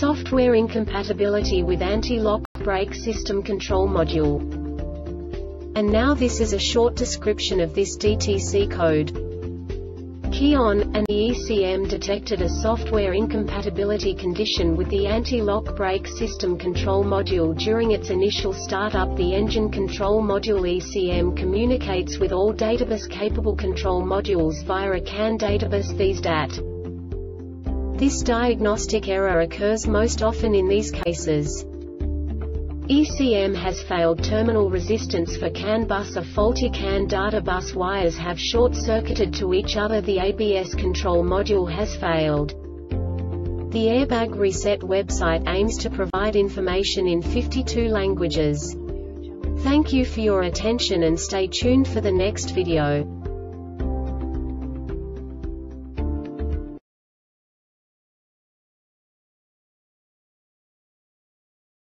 Software incompatibility with anti-lock brake system control module. And now this is a short description of this DTC code. Key on, and the ECM detected a software incompatibility condition with the anti-lock brake system control module during its initial startup. The engine control module ECM communicates with all databus-capable control modules via a CAN databus these DAT. This diagnostic error occurs most often in these cases. ECM has failed terminal resistance for CAN bus A faulty CAN data bus wires have short-circuited to each other The ABS control module has failed. The Airbag Reset website aims to provide information in 52 languages. Thank you for your attention and stay tuned for the next video.